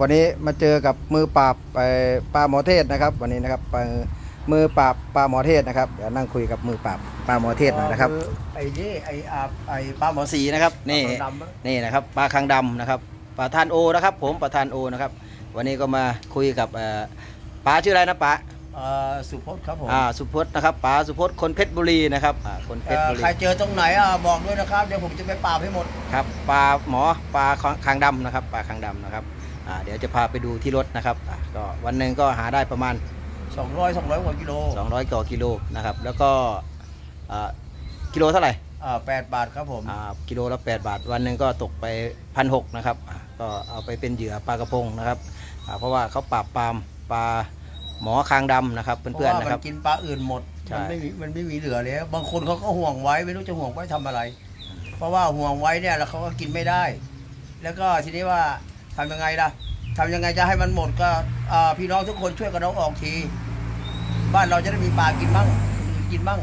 วันนี้มาเจอกับมือปราบไปปลาหมอเทศนะครับ วันนี้นะครับไปมือปราบปลาหมอเทศนะครับเดี๋ยวนั่งคุยกับมือปราบปลาหมอเทศหน่อยนะครับไอ้นี่ไอ้อาไอ้ปลาหมอสีนะครับนี่ดำอะนี่นะครับปลาคางดำนะครับปลาทานโอนะครับ ผมปลาทานโอนะครับ วันนี้ก็มาคุยกับเอ่อปลาชื่ออะไรนะปลาเอ่อสุพจน์ครับผมอ่าสุพจน์นะครับปลาสุพจน์คนเพชรบุรีนะครับอ่าคนเพชรเอ่อบุรีใครเจอตรงไหนอะบอกด้วยนะครับเดี๋ยวผมจะไปปราบให้หมดครับปลาหมอปลาคางดำนะครับปลาคางดำนะครับอ่า เดี๋ยวจะพาไปดูที่รถนะครับอ่าก็วันหนึ่งก็หาได้ประมาณ 200 200กว่ากิโล200กว่ากิโลนะครับแล้วก็อ่ากิโลเท่าไหร่อ่า8บาทครับผมอ่ากิโลละ8บาท วันหนึ่งก็ตกไปพันหนะครับอ่าก็เอาไปเป็นเหยื่อปลากระพงนะครับอ่าเพราะว่าเขาปราบปรามปลาหมอคางดำนะครับเพราะเพื่อนว่าๆนะมัครับนกินปลาอื่นหมดใช่มันไม่มีมันไม่มีเหลือเลยบางคนเขาก็ห่วงไว้ไม่รู้จะห่วงไว้ทำอะไร เพราะว่าห่วงไว้เนี่ยแล้วเขาก็กินไม่ได้ แล้วก็ทีนี้ว่าทำยังไงล่ะ ทำยังไงจะให้มันหมดก็อ่าพี่น้องทุกคนช่วยกันเอาออกที บ้านเราจะได้มีปลากินบ้างกินบ้าง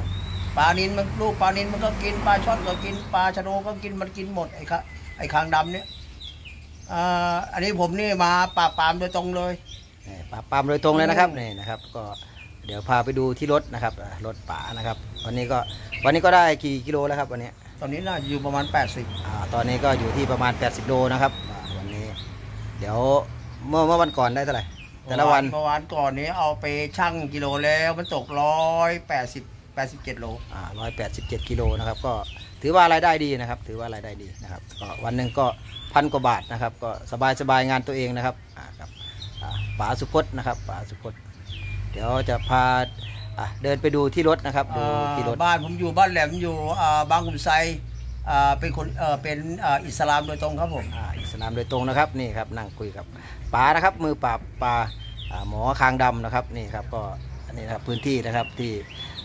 ปลานินมันลูกปลานินมันก็กินปลาช่อนก็กินปลาชะโดก็กินมันกินหมดไอ้ค่ะไอ้คางดำเนี่ยอ่าอันนี้ผมนี่มาปราบปรามโดยตรงเลยนี่ปราบปรามโดยตรงเลยนะครับอืมนี่นะครับ ก็เดี๋ยวพาไปดูที่รถนะครับอ่ารถป๋านะครับวันนี้ก็วันนี้ก็ได้กี่กิโลแล้วครับวันนี้ ตอนนี้น่าจะอยู่ประมาณ 80อ่าตอนนี้ก็อยู่ที่ประมาณ 80โลนะครับอ่าวันนี้ เดี๋ยว เมื่อเมื่อวันก่อนได้เท่าไหร่แต่ละวันเมื่อวานก่อนนี้เอาไปชั่งกิโลแล้วมันตกร้อยแปดสิบแปดสิบเจ็ดโลอ่า187กิโลนะครับก็ถือว่ารายได้ดีนะครับ ถือว่ารายได้ดีนะครับก็วันหนึ่งก็พันกว่าบาทนะครับ ก็สบายสบายงานตัวเองนะครับอ่าครับอ่าป๋าสุพจน์นะครับป๋าสุพจน์เดี๋ยวจะพาอะเดินไปดูที่รถนะครับดูที่รถอ่าบ้านผมอยู่บ้านแหลมอยู่อ่าบางขุนไซ อ่าเป็นคนเอ่อเป็นอ่าอิสลามโดยตรงครับผม อ่าอิสลามโดยตรงนะครับนี่ครับนั่งคุยกับป๋านะครับ มือปราบปลาอ่าหมอคางดำนะครับนี่ครับก็อันนี้นะครับพื้นที่นะครับที่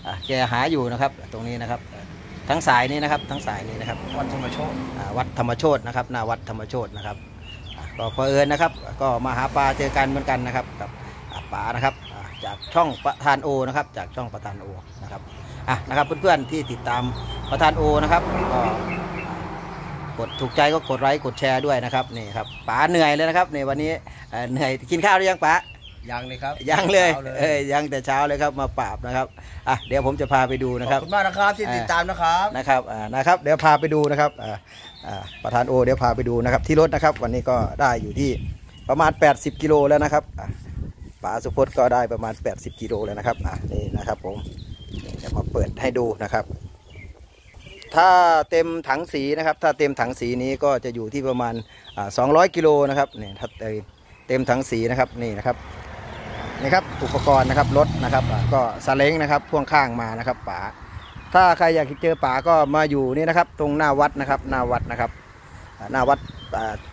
อ่าแกหาอยู่นะครับ ตรงนี้นะครับ ทั้งสายนี้นะครับ ทั้งสายนี้นะครับ วันธรรมโชคอ่าวัดธรรมโชตนะครับหน้าวัดธรรมโชตนะครับอ่าก็เผอิญนะครับ ก็มาหาปลาเจอกันเหมือนกันนะครับกับอ่าป๋านะครับอ่าจากช่องประธานโอนะครับ จากช่องประธานโอนะครับ อะนะครับเพื่อนๆที่ติดตามประธานโอนะครับก็กดถูกใจก็กดไลค์กดแชร์ด้วยนะครับนี่ครับป๋าเหนื่อยเลยนะครับในวันนี้เอ่อเหนื่อยกินข้าวหรือยังป๋า ยังเลยครับยังเลยช้าเอ้ยยังแต่เช้าเลยครับมาปราบนะครับอะเดี๋ยวผมจะพาไปดูนะขคอรับบ คุณมากนะครับที่อ่าติดตามนะครับ นะครับอ่านะครับ เดี๋ยวพาไปดูนะครับอ่าอ่าประธานโอ เดี๋ยวพาไปดูนะครับที่รถนะครับ วันนี้ก็ได้อยู่ที่ประมาณ 80 กิโลแล้วนะครับอะป๋าสุพจน์ก็ได้ประมาณ 80 กิโลแล้วนะครับอะนี่นะครับผม จะมาเปิดให้ดูนะครับ ถ้าเต็มถังสีนะครับ ถ้าเต็มถังสีนี้ก็จะอยู่ที่ประมาณอ่า200กิโลนะครับนี่ถ้าเต็มถังสีนะครับนี่นะครับนี่ครับอุปกรณ์นะครับรถนะครับก็ซาเล้งนะครับพ่วงข้างมานะครับป๋าถ้าใครอยากเจอป๋าก็มาอยู่นี่นะครับ ตรงหน้าวัดนะครับหน้าวัดนะครับหน้าวัด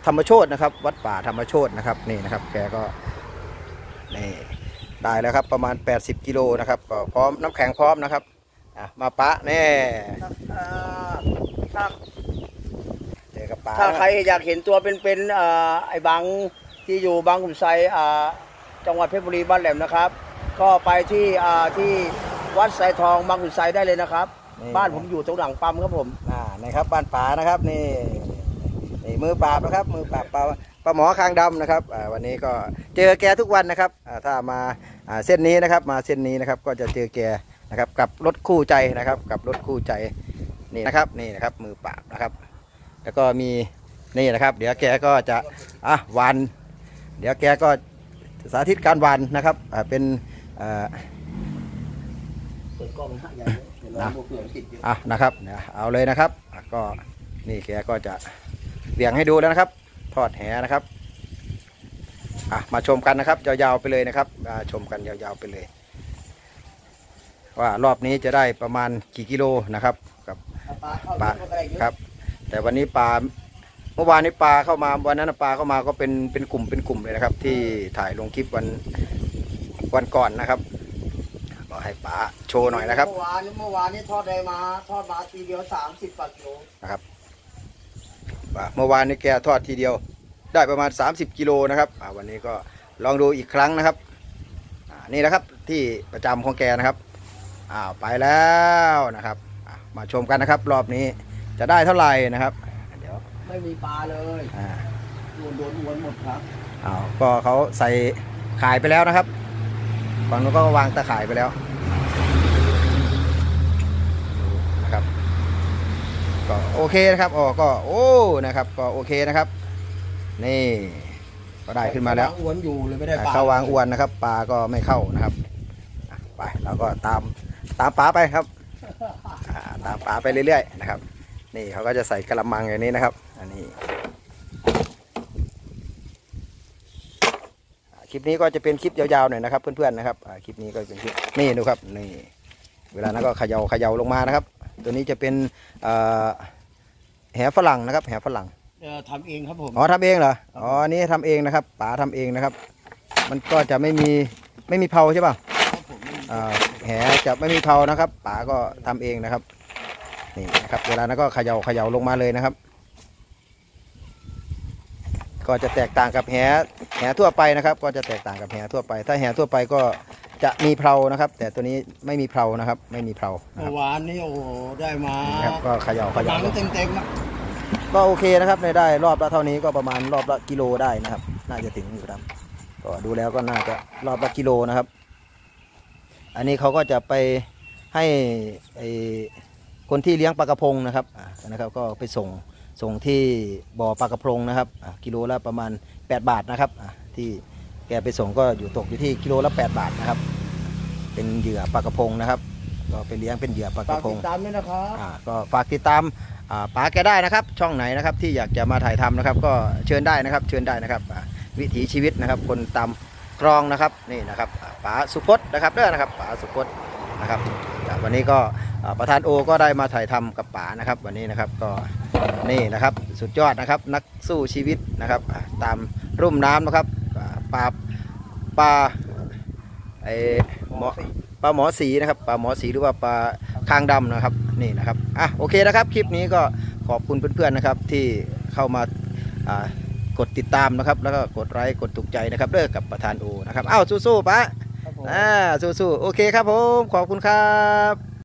ธรรมโชตนะครับ วัดป่าธรรมโชตนะครับนี่นะครับแกก็นี่ ได้แล้วครับประมาณ 80 กิโลนะครับก็พร้อมน้ำแข็งพร้อมนะครับอะมาปะแน่อ่าถ้าเจอกับป๋าถ้านะใครอยากเห็นตัวเป็นๆอ่าไอ้บางที่อยู่บางขุนไซอ่าจังหวัดเพชรบุรีบ้านแหลมนะครับ ก็ไปที่อ่าที่วัดไซทองบางขุนไซได้เลยนะครับ บ้านผมอยู่ตรงหลังปั๊มครับผมอ่านะครับบ้านป๋านะครับนี่นี่มือปราบนะครับ มือปราบปลาปลา หมอคางดำนะครับอ่าวันนี้ก็เจอแกทุกวันนะครับอ่าถ้ามาอ่าเส้นนี้นะครับ มาเส้นนี้นะครับก็จะเจอแกนะครับกับรถคู่ใจนะครับ กับรถคู่ใจนี่นะครับนี่นะครับมือปราบนะครับ แล้วก็มีนี่นะครับ เดี๋ยวแกก็จะอะวันเดี๋ยวแกก็สาธิตการวันนะครับอ่าเป็นอ่าเปิดกล้องนะใหญ่เดี๋ยวลองดูเผื่อติดอยู่อะนะครับเนี่ยเอาเลยนะครับอะก็นี่แกก็จะเบี่ยงให้ดูแล้วนะครับ ทอดแหนะครับอะมาชมกันนะครับ ยาวๆไปเลยนะครับอ่าชมกันยาวๆไปเลย ว่ารอบนี้จะได้ประมาณกี่กิโลนะครับกับปลาเข้าปลาเยอะก็ได้เยอะครับ แต่วันนี้ปลาเมื่อวานนี้ปลาเข้ามาวันนั้นปลาเข้ามาก็เป็นเป็นกลุ่มเป็นกลุ่มเลยนะครับ ที่ถ่ายลงคลิปวันวันก่อนนะครับก็ให้ปลาโชว์หน่อยนะครับ เมื่อวานนี้เมื่อวานนี้ทอดได้มา ทอดมาทีเดียวสามสิบกว่ากิโลนะครับอ่า เมื่อวานนี้แกทอดทีเดียว ได้ประมาณ 30 กิโลนะครับอ่าวันนี้ก็ลองดูอีกครั้งนะครับอ่านี่นะครับที่ประจำของแกนะครับอ้าวไปแล้วนะครับอะมาชมกันนะครับ รอบนี้จะได้เท่าไหร่นะครับเดี๋ยวไม่มีปลาเลยอ่าโดนโดนอวนหมดครับอ้าวก็เขาใส่ขายไปแล้วนะครับฝั่งนู้นก็วางตะข่ายไปแล้วนะครับ ก็โอเคนะครับอ๋อก็โอ้นะครับ ก็โอเคนะครับ นี่ก็ได้ขึ้นมาแล้วอวนอยู่เลยไม่ได้ปลาเข้าวางอวนนะครับปลาก็ไม่เข้านะครับอะไปเราก็ตามตามปลาไปครับอ่าตามปลาไปเรื่อยๆนะครับ นี่เขาก็จะใส่กระมังอย่างนี้นะครับ อันนี้อ่าคลิปนี้ก็จะเป็นคลิปยาวๆหน่อยนะครับ เพื่อนๆนะครับอ่าคลิปนี้ก็เป็นคลิปนี่ดูครับนี่เวลานั้นก็เขย่าเขย่าลงมานะครับ ตัวนี้จะเป็นเอ่อแหฝรั่งนะครับ แหฝรั่งเอ่อทำเองครับผมอ๋อทำเองเหรออ๋ออันนี้ทำเองนะครับป๋าทำเองนะครับ มันก็จะไม่มีไม่มีเผาใช่ป่ะครับผมอ่าแหจะไม่มีเผานะครับป๋าก็ทำเองนะครับนี่นะครับเวลานั้นก็เขย่าเขย่าลงมาเลยนะครับ ก็จะแตกต่างกับแหแหทั่วไปนะครับ ก็จะแตกต่างกับแหทั่วไป ถ้าแหทั่วไปก็ จะมีเพลานะครับ แต่ตัวนี้ไม่มีเพลานะครับ ไม่มีเพลานะคเมื่รับอวานนี้โอ้โหได้มานี่ครับก็เขย่าเขหย่านังลงเต็มๆนะก็โอเคนะครับในได้รอบละเท่านี้ก็ประมาณรอบละกิโลได้นะครับ น่าจะถึงอยู่ครับก็ดูแล้วก็น่าจะรอบละกิโลนะครับ อันนี้เขาก็จะไปให้ไอคนที่เลี้ยงปลากระพงนะครับอ่านะครับ ก็ไปส่งส่งที่บ่อปลากระพงนะครับอ่ากิโลละประมาณ 8 บาทนะครับอ่าที่ แกไปส่งก็อยู่ตกอยู่ที่กิโลละ 8 บาทนะครับ เป็นเหยื่อปลากระพงนะครับ ก็ไปเลี้ยงเป็นเหยื่อปลากฝากระพติงดตามด้วยนะครับอ่าก็ฝากติดตามอ่าป๋าแกได้นะครับ ช่องไหนนะครับที่อยากจะมาถ่ายทำนะครับ ก็เชิญได้นะครับ เชิญได้นะครับอ่าวิถีชีวิตนะครับ คนตามกรองนะครับนี่นะครับอ่าป๋าสุพจน์นะครับเด้อนะครับป๋าสุพจน์นะครับอ่าวันนี้ก็อ่าประธานโอก็ได้มาถ่ายทำกับป๋านะครับ วันนี้นะครับก็นี่นะครับสุดยอดนะครับ นักสู้ชีวิตนะครับอ่าตามรุ่มน้ำนะครับอ่า ปลาปลาไอหมอปลาหมอสีนะครับปลาหมอสีหรือว่าปลาคางดำนะครับนี่นะครับอะโอเคนะครับ คลิปนี้ก็ขอบคุณเพื่อนๆนะครับที่เข้ามาอ่ากดติดตามนะครับ แล้วก็กดไลค์กดถูกใจนะครับเด้อกับประธานโอนะครับอ้าวสู้ๆปะครับผมอ่าสู้ๆโอเคครับผมขอบคุณครับ